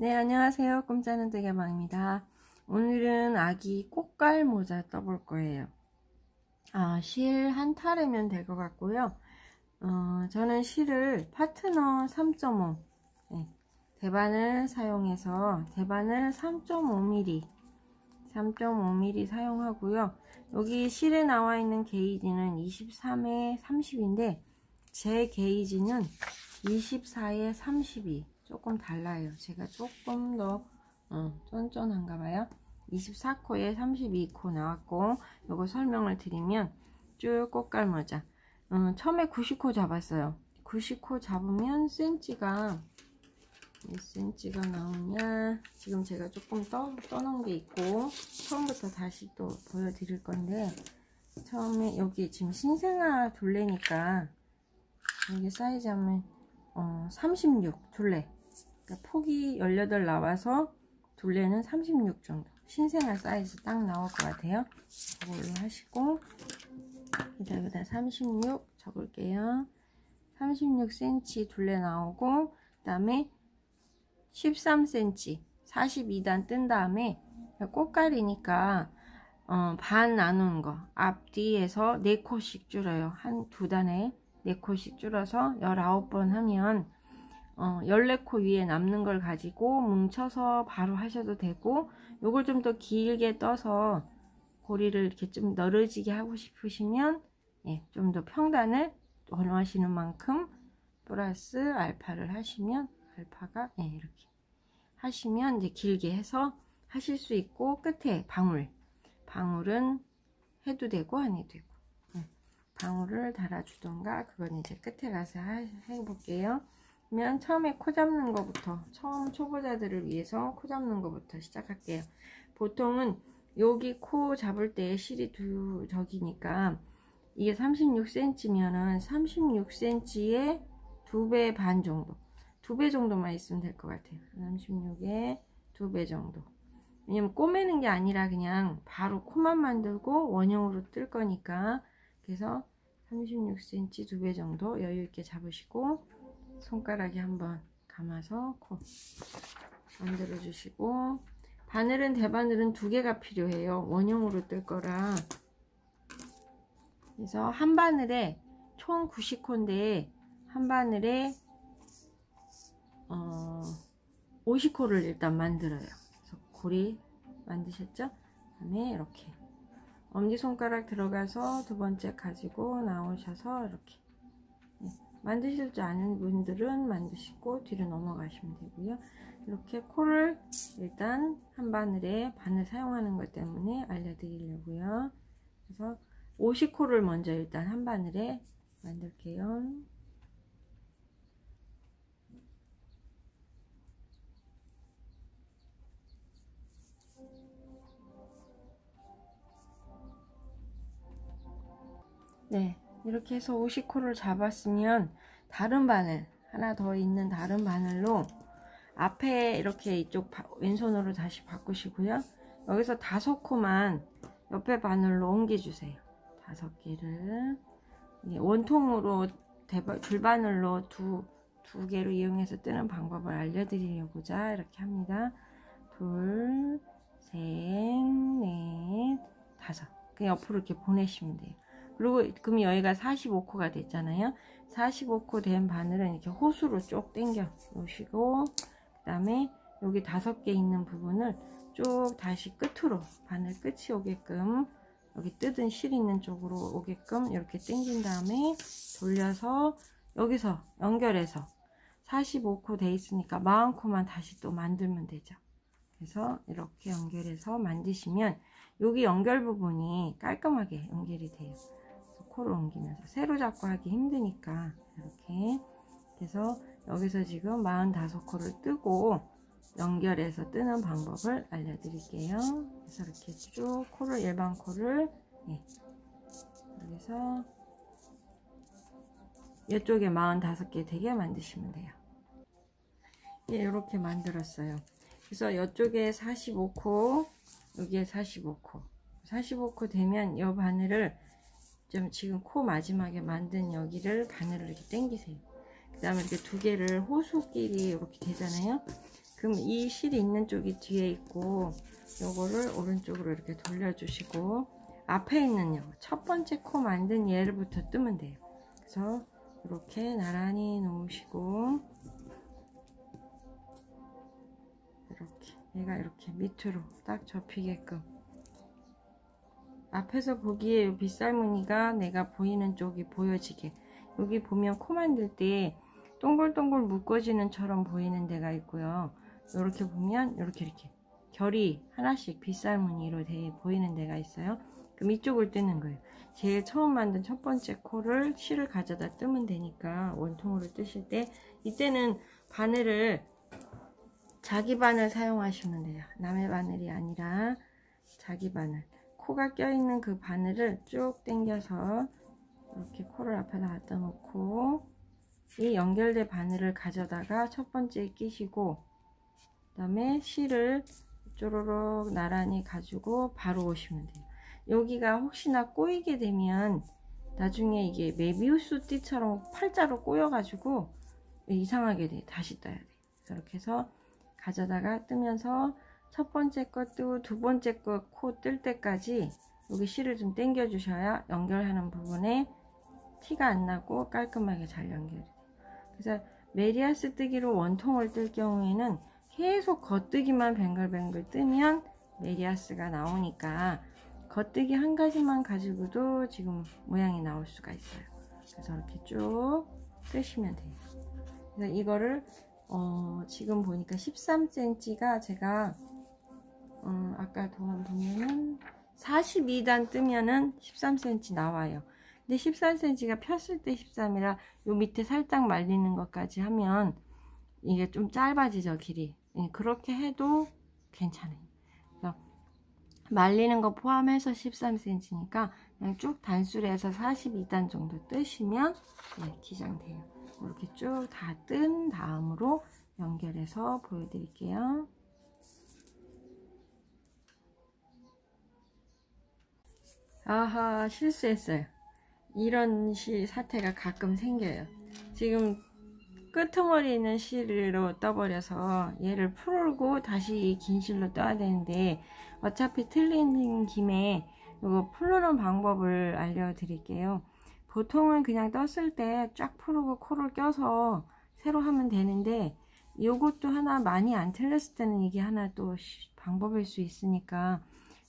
네, 안녕하세요. 꿈자는 되게방입니다. 오늘은 아기 꽃갈 모자 떠볼 거예요. 아, 실 한 타르면 될 것 같고요. 어, 저는 실을 파트너 3.5 네, 대바늘 사용해서 대바늘 3.5mm 3.5mm 사용하고요. 여기 실에 나와 있는 게이지는 23에 30인데 제 게이지는 24에 32 조금 달라요. 제가 조금 더 어, 쫀쫀한가 봐요. 24코에 32코 나왔고 이거 설명을 드리면 쭉 꽃갈 모자 음, 처음에 90코 잡았어요. 90코 잡으면 센치가 몇 센치가 나오냐 지금 제가 조금 떠, 떠놓은 게 있고 처음부터 다시 또 보여드릴 건데 처음에 여기 지금 신생아 둘레니까 여기 사이즈 하면 어, 36 둘레 그러니까 폭이 18 나와서 둘레는 36 정도. 신생아 사이즈 딱 나올 것 같아요. 이걸로 하시고 여기다 36 적을게요. 36cm 둘레 나오고 그 다음에 13cm 42단 뜬 다음에 꽃갈이니까 어, 반 나눈 거 앞뒤에서 4코씩 줄여요. 한 두 단에 4코씩 줄여서 19번 하면 어, 14코 위에 남는 걸 가지고 뭉쳐서 바로 하셔도 되고 요걸 좀 더 길게 떠서 고리를 이렇게 좀 널어지게 하고 싶으시면 예, 좀 더 평단을 원하시는 만큼 플러스 알파를 하시면 알파가 예, 이렇게 하시면 이제 길게 해서 하실 수 있고 끝에 방울. 방울은 해도 되고 안 해도 되고. 예, 방울을 달아주던가 그건 이제 끝에 가서 하, 해볼게요 면 처음에 코 잡는 것부터 처음 초보자들을 위해서 코 잡는 것부터 시작할게요. 보통은 여기 코 잡을 때 실이 두 저기니까 이게 36cm면은 36cm에 두배반 정도 두배 정도만 있으면 될 것 같아요. 36에 두배 정도. 왜냐면 꼬매는 게 아니라 그냥 바로 코만 만들고 원형으로 뜰 거니까. 그래서 36cm 두배 정도 여유 있게 잡으시고 손가락에 한번 감아서 코 만들어 주시고 바늘은 대바늘은 두 개가 필요해요. 원형으로 뜰 거라. 그래서 한 바늘에 총 90코인데 한 바늘에 어, 50코를 일단 만들어요. 그래서 고리 만드셨죠? 다음에 이렇게 엄지손가락 들어가서 두 번째 가지고 나오셔서 이렇게 만드실 줄 아는 분들은 만드시고 뒤로 넘어가시면 되고요. 이렇게 코를 일단 한 바늘에 바늘 사용하는 것 때문에 알려드리려고요. 그래서 50코를 먼저 일단 한 바늘에 만들게요. 네 이렇게 해서 50코를 잡았으면 다른 바늘 하나 더 있는 다른 바늘로 앞에 이렇게 이쪽 왼손으로 다시 바꾸시고요. 여기서 다섯 코만 옆에 바늘로 옮겨주세요. 다섯 개를. 원통으로 줄바늘로 두, 두 개로 이용해서 뜨는 방법을 알려드리려고자 이렇게 합니다. 둘, 셋, 넷, 다섯. 그냥 옆으로 이렇게 보내시면 돼요 그리고 그럼 여기가 45코가 됐잖아요. 45코 된 바늘은 이렇게 호수로 쭉 당겨 놓으시고 그 다음에 여기 다섯 개 있는 부분을 쭉 다시 끝으로 바늘 끝이 오게끔 여기 뜯은 실 있는 쪽으로 오게끔 이렇게 당긴 다음에 돌려서 여기서 연결해서 45코 돼 있으니까 40코만 다시 또 만들면 되죠. 그래서 이렇게 연결해서 만드시면 여기 연결 부분이 깔끔하게 연결이 돼요 코를 옮기면서 세로 잡고 하기 힘드니까 이렇게 그래서 여기서 지금 45코를 뜨고 연결해서 뜨는 방법을 알려드릴게요. 그래서 이렇게 쭉 코를 일반 코를 예. 여기서 이쪽에 45개 되게 만드시면 돼요. 예, 이렇게 만들었어요. 그래서 이쪽에 45코 여기에 45코. 45코 되면 이 바늘을 좀 지금 코 마지막에 만든 여기를 바늘을 이렇게 당기세요. 그 다음에 이렇게 두 개를 호수끼리 이렇게 되잖아요. 그럼 이 실이 있는 쪽이 뒤에 있고 요거를 오른쪽으로 이렇게 돌려주시고 앞에 있는 첫 번째 코 만든 얘를부터 뜨면 돼요. 그래서 이렇게 나란히 놓으시고 이렇게 얘가 이렇게 밑으로 딱 접히게끔 앞에서 보기에 빗살무늬가 내가 보이는 쪽이 보여지게. 여기 보면 코 만들 때 동글동글 묶어지는 처럼 보이는 데가 있고요. 이렇게 보면 이렇게 이렇게 결이 하나씩 빗살무늬로 돼 보이는 데가 있어요. 그럼 이쪽을 뜨는 거예요. 제일 처음 만든 첫 번째 코를 실을 가져다 뜨면 되니까 원통으로 뜨실 때 이때는 바늘을 자기 바늘 사용하시면 돼요. 남의 바늘이 아니라 자기 바늘 코가 껴있는 그 바늘을 쭉 당겨서 이렇게 코를 앞에다 갖다 놓고 이 연결된 바늘을 가져다가 첫 번째에 끼시고 그 다음에 실을 쪼로록 나란히 가지고 바로 오시면 돼요. 여기가 혹시나 꼬이게 되면 나중에 이게 메비우스 띠처럼 팔자로 꼬여 가지고 이상하게 돼. 다시 떠야 돼. 이렇게 해서 가져다가 뜨면서 첫 번째 거 뜨고 두 번째 거 코 뜰 때까지 여기 실을 좀 당겨 주셔야 연결하는 부분에 티가 안 나고 깔끔하게 잘 연결이 돼요. 그래서 메리아스 뜨기로 원통을 뜰 경우에는 계속 겉뜨기만 뱅글뱅글 뜨면 메리아스가 나오니까 겉뜨기 한 가지만 가지고도 지금 모양이 나올 수가 있어요. 그래서 이렇게 쭉 뜨시면 돼요. 그래서 이거를 어, 지금 보니까 13cm가 제가 음, 아까 도안 보면은 42단 뜨면은 13cm 나와요. 근데 13cm가 폈을 때 13이라 요 밑에 살짝 말리는 것까지 하면 이게 좀 짧아지죠 길이. 예, 그렇게 해도 괜찮아요. 말리는 거 포함해서 13cm니까 그냥 쭉 단술해서 42단 정도 뜨시면 네, 기장돼요. 이렇게 쭉 다 뜬 다음으로 연결해서 보여드릴게요. 아하 실수했어요. 이런 시 사태가 가끔 생겨요. 지금 끄트머리 있는 실로 떠버려서 얘를 풀고 다시 긴 실로 떠야 되는데 어차피 틀린 김에 이거 풀는 방법을 알려드릴게요. 보통은 그냥 떴을 때 쫙 풀고 코를 껴서 새로 하면 되는데 이것도 하나 많이 안 틀렸을 때는 이게 하나 또 방법일 수 있으니까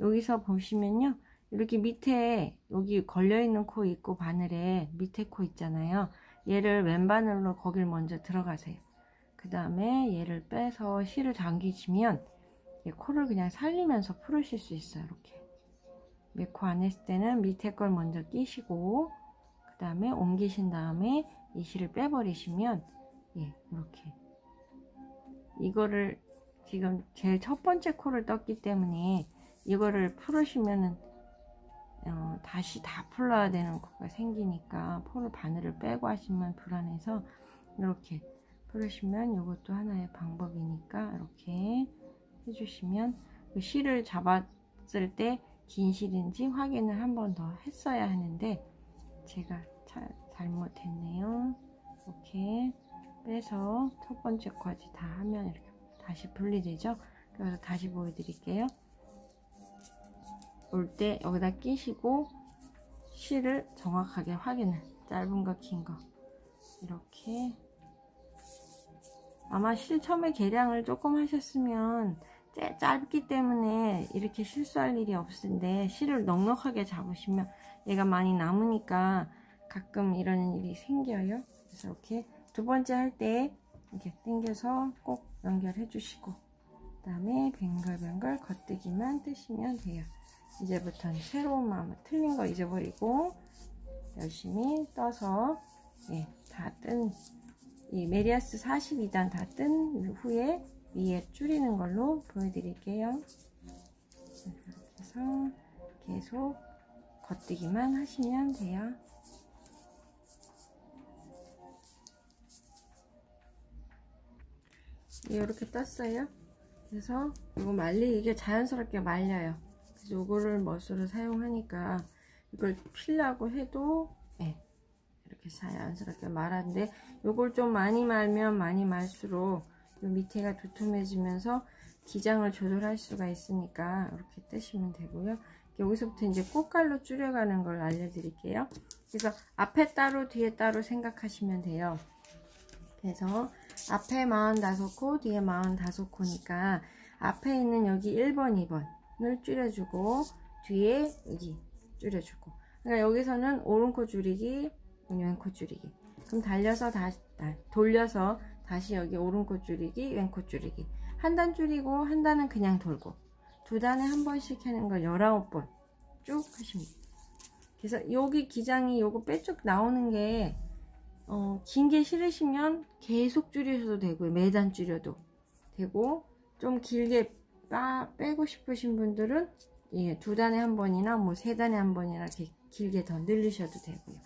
여기서 보시면요 이렇게 밑에 여기 걸려있는 코 있고 바늘에 밑에 코 있잖아요. 얘를 왼바늘로 거길 먼저 들어가세요. 그 다음에 얘를 빼서 실을 당기시면 코를 그냥 살리면서 풀으실 수 있어요 이렇게. 메코 안 했을 때는 밑에 걸 먼저 끼시고 그 다음에 옮기신 다음에 이 실을 빼버리시면 예 이렇게. 이거를 지금 제일 첫 번째 코를 떴기 때문에 이거를 풀으시면은 어, 다시 다 풀러야 되는 거가 생기니까 포를 바늘을 빼고 하시면 불안해서 이렇게 풀으시면 이것도 하나의 방법이니까 이렇게 해주시면 그 실을 잡았을 때 긴 실인지 확인을 한 번 더 했어야 하는데 제가 차, 잘못했네요. 이렇게 빼서 첫 번째 까지 다 하면 이렇게 다시 분리되죠? 그래서 다시 보여드릴게요 올 때 여기다 끼시고 실을 정확하게 확인을 짧은 거 긴 거. 이렇게. 아마 실 처음에 계량을 조금 하셨으면 짧기 때문에 이렇게 실수할 일이 없는데 실을 넉넉하게 잡으시면 얘가 많이 남으니까 가끔 이런 일이 생겨요. 그래서 이렇게 두 번째 할 때 이렇게 당겨서 꼭 연결해 주시고 그 다음에 뱅글뱅글 겉뜨기만 뜨시면 돼요 이제부터는 새로운 마음 틀린 거 잊어버리고 열심히 떠서 예, 다뜬 이 메리아스 42단 다 뜬 후에 위에 줄이는 걸로 보여드릴게요. 그래서 계속 겉뜨기만 하시면 돼요. 이렇게 떴어요. 그래서 이거 말리게 자연스럽게 말려요. 요거를 멋으로 사용하니까 이걸 필라고 해도 네, 이렇게 자연스럽게 말하는데 요걸 좀 많이 말면 많이 말수록 요 밑에가 두툼해지면서 기장을 조절할 수가 있으니까 이렇게 뜨시면 되고요. 여기서부터 이제 꽃갈로 줄여가는 걸 알려드릴게요. 그래서 앞에 따로 뒤에 따로 생각하시면 돼요. 그래서 앞에 45코, 뒤에 45코니까 앞에 있는 여기 1번, 2번 을 줄여주고 뒤에 여기 줄여주고 그러니까 여기서는 오른코 줄이기, 왼코 줄이기 그럼 달려서 다시 돌려서 다시 여기 오른코 줄이기, 왼코 줄이기 한 단 줄이고 한 단은 그냥 돌고 두 단에 한 번씩 하는 걸 19번 쭉 하십니다. 그래서 여기 기장이 요거 빼쭉 나오는 게 어, 긴 게 싫으시면 계속 줄이셔도 되고요. 매단 줄여도 되고 좀 길게 빠, 빼고 싶으신 분들은 예, 두 단에 한 번이나 뭐 세 단에 한 번이나 이렇게 길게 더 늘리셔도 되고요.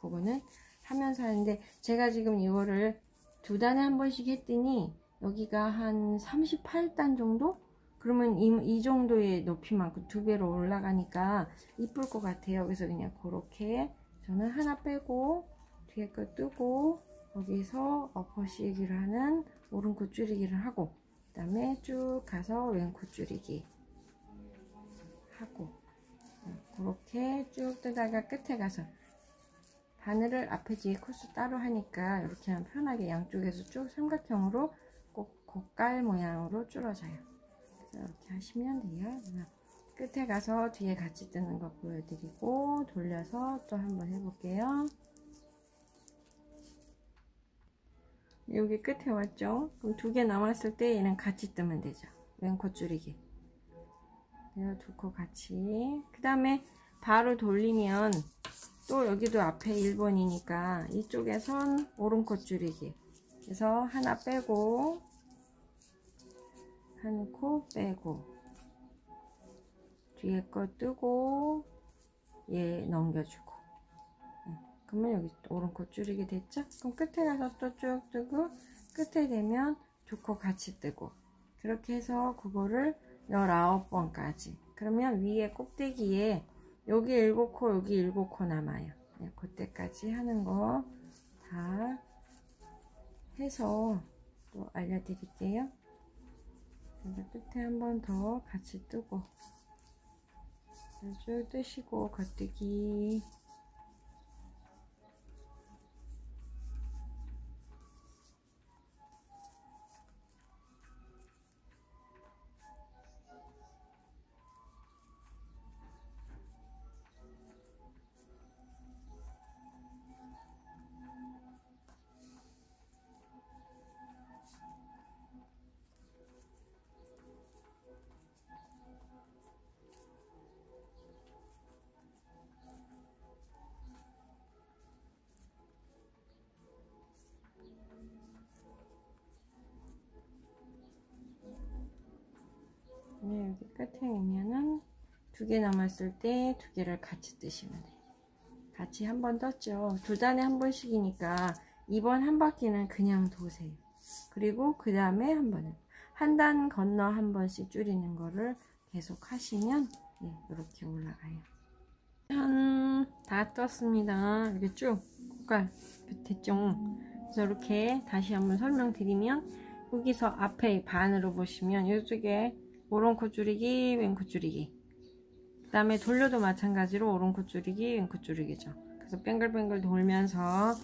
그거는 하면서 하는데 제가 지금 이거를 두 단에 한 번씩 했더니 여기가 한 38단 정도? 그러면 이, 이 정도의 높이만큼 두 배로 올라가니까 이쁠 것 같아요. 그래서 그냥 그렇게 저는 하나 빼고 뒤에 거 뜨고 여기서 엎어씌기를 하는 오른코 줄이기를 하고 그 다음에 쭉 가서 왼코 줄이기 하고 그렇게 쭉 뜨다가 끝에 가서 바늘을 앞에 뒤에 코스 따로 하니까 이렇게 하면 편하게 양쪽에서 쭉 삼각형으로 꼭 고깔 모양으로 줄어져요. 이렇게 하시면 돼요. 끝에 가서 뒤에 같이 뜨는 거 보여드리고 돌려서 또 한번 해볼게요 여기 끝에 왔죠? 그럼 두 개 남았을 때 얘는 같이 뜨면 되죠. 왼코 줄이기. 두코 같이. 그 다음에 바로 돌리면 또 여기도 앞에 1번이니까 이쪽에선 오른코 줄이기. 그래서 하나 빼고 한 코 빼고 뒤에 거 뜨고 얘 넘겨주고 그러면 여기 오른코 줄이게 됐죠? 그럼 끝에 가서 또 쭉 뜨고 끝에 되면 두코 같이 뜨고. 그렇게 해서 그거를 19번까지. 그러면 위에 꼭대기에 여기 7코 여기 7코 남아요. 네, 그때까지 하는 거 다 해서 또 알려드릴게요. 끝에 한 번 더 같이 뜨고. 쭉 뜨시고 겉뜨기 두 개 남았을 때 두 개를 같이 뜨시면 돼요. 같이 한 번 떴죠. 두 단에 한 번씩이니까 이번 한 바퀴는 그냥 도세요. 그리고 그 다음에 한 번은 한 단 건너 한 번씩 줄이는 거를 계속 하시면 예, 이렇게 올라가요. 짠! 다 떴습니다. 이렇게 쭉 꽃갈 됐죠? 그래서 이렇게 다시 한번 설명드리면 여기서 앞에 반으로 보시면 이쪽에 오른코 줄이기 왼코 줄이기 그 다음에 돌려도 마찬가지로 오른코 줄이기 왼코 줄이기죠. 그래서 뱅글뱅글 돌면서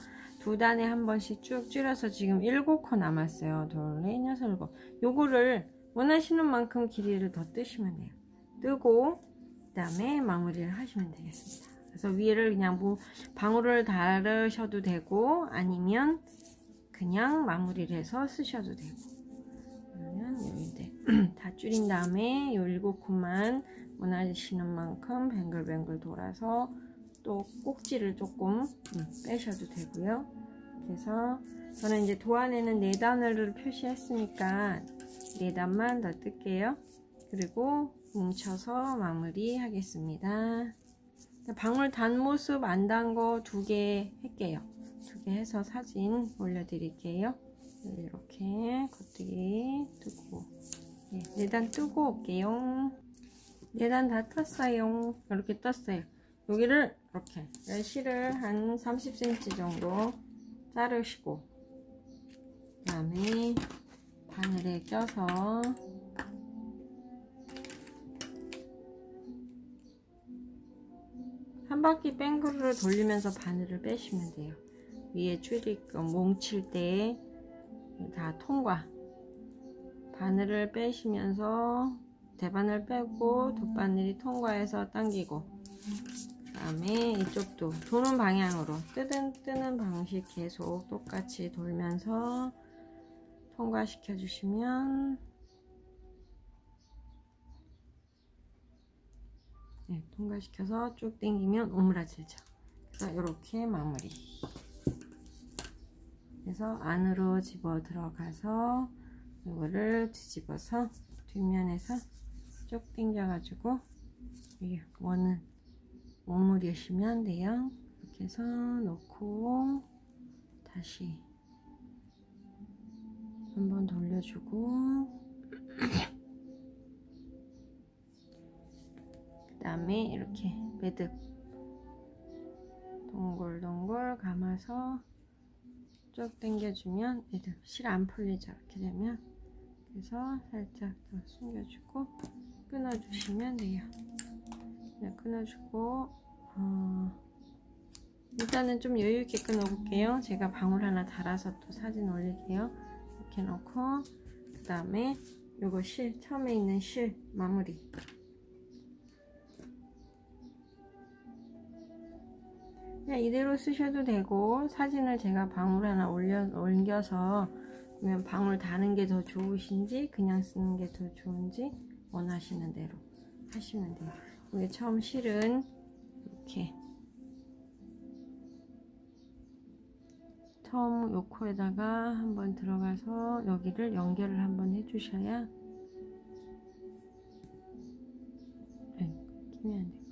두 단에 한 번씩 쭉 줄여서 지금 7코 남았어요. 둘, 넷, 여섯, 일곱. 요거를 원하시는 만큼 길이를 더 뜨시면 돼요. 뜨고 그 다음에 마무리를 하시면 되겠습니다. 그래서 위를 그냥 뭐 방울을 달으셔도 되고 아니면 그냥 마무리를 해서 쓰셔도 되고. 그러면 여기 다 줄인 다음에 요 일곱 콘만 원하시는 만큼 뱅글뱅글 돌아서 또 꼭지를 조금 음, 빼셔도 되고요. 그래서 저는 이제 도안에는 4단을 표시했으니까 4단만 더 뜰게요. 그리고 뭉쳐서 마무리 하겠습니다. 방울 단 모습 안 단 거 두 개 할게요. 두 개 해서 사진 올려드릴게요. 이렇게 겉뜨기 뜨고 네, 4단 뜨고 올게요 4단 다 떴어요. 이렇게 떴어요. 여기를 이렇게 실을 한 30cm 정도 자르시고 그 다음에 바늘에 껴서 한 바퀴 뺑그를 돌리면서 바늘을 빼시면 돼요. 위에 줄이 몽칠 때 다 통과. 바늘을 빼시면서 대바늘 빼고 돗바늘이 통과해서 당기고 그 다음에 이쪽도 도는 방향으로 뜨는 뜨는 방식 계속 똑같이 돌면서 통과시켜 주시면 네, 통과시켜서 쭉 당기면 오므라질죠. 그래서 이렇게 마무리. 그래서 안으로 집어 들어가서 이거를 뒤집어서 뒷면에서 쭉 당겨 가지고 이 원을 오므리시면 돼요. 이렇게 해서 놓고 다시 한번 돌려주고 그 다음에 이렇게 매듭 동글동글 감아서 쭉 당겨주면 매듭 실 안 풀리죠. 이렇게 되면. 그래서 살짝 더 숨겨주고 끊어주시면 돼요. 그냥 끊어주고 어, 일단은 좀 여유있게 끊어볼게요. 제가 방울 하나 달아서 또 사진 올릴게요. 이렇게 넣고 그 다음에 요거 실 처음에 있는 실 마무리. 그냥 이대로 쓰셔도 되고 사진을 제가 방울 하나 올려, 옮겨서 그러면 방울 다는 게 더 좋으신지 그냥 쓰는 게 더 좋은지 원하시는 대로 하시면 돼요. 이게 처음 실은 이렇게. 처음 요 코에다가 한번 들어가서 여기를 연결을 한번 해주셔야 네, 끼면 돼요.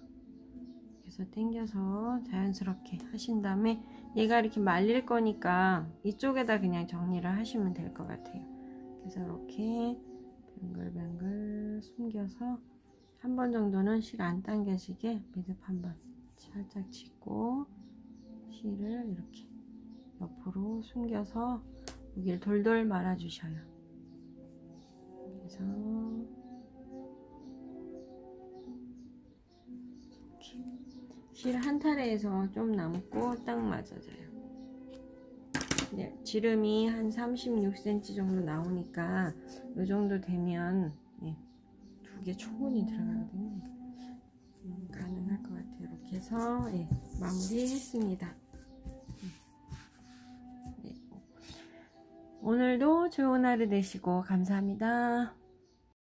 그래서 당겨서 자연스럽게 하신 다음에 얘가 이렇게 말릴 거니까 이쪽에다 그냥 정리를 하시면 될 것 같아요. 그래서 이렇게 뱅글뱅글 숨겨서 한 번 정도는 실 안 당겨지게 매듭 한번 살짝 짚고 실을 이렇게 옆으로 숨겨서 여기를 돌돌 말아 주셔요 그래서 실한 타래에서 좀 남고 딱 맞아져요. 네, 지름이 한 36cm 정도 나오니까 이 정도 되면 네, 두개 충분히 들어가거든요. 음, 가능할 것 같아요. 이렇게 해서 네, 마무리 했습니다. 네. 오늘도 좋은 하루 되시고 감사합니다.